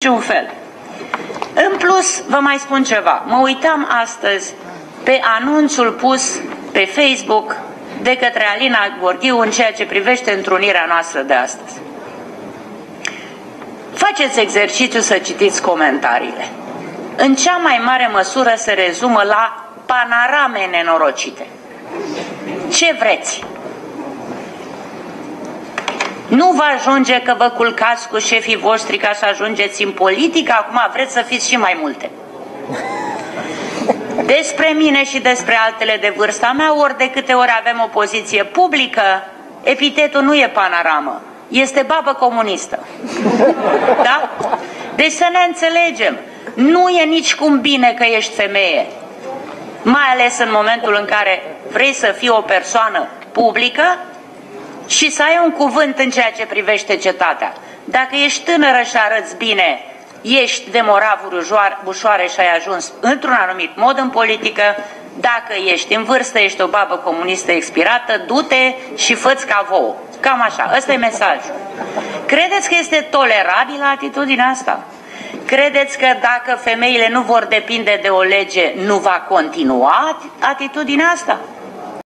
niciun fel. În plus, vă mai spun ceva. Mă uitam astăzi pe anunțul pus pe Facebook de către Alina Gorghiu în ceea ce privește întrunirea noastră de astăzi. Faceți exercițiu să citiți comentariile. În cea mai mare măsură se rezumă la panorame nenorocite. Ce vreți? Nu vă ajunge că vă culcați cu șefii voștri ca să ajungeți în politică, acum vreți să fiți și mai multe. Despre mine și despre altele de vârsta mea, ori de câte ori avem o poziție publică, epitetul nu e panoramă, este babă comunistă. Da? Deci să ne înțelegem, nu e nici cum bine că ești femeie, mai ales în momentul în care vrei să fii o persoană publică și să ai un cuvânt în ceea ce privește cetatea. Dacă ești tânără și arăți bine, ești de moravuri ușoare și ai ajuns într-un anumit mod în politică, dacă ești în vârstă, ești o babă comunistă expirată, du-te și fă-ți ca vouă. Cam așa, ăsta e mesajul. Credeți că este tolerabilă atitudinea asta? Credeți că dacă femeile nu vor depinde de o lege, nu va continua atitudinea asta?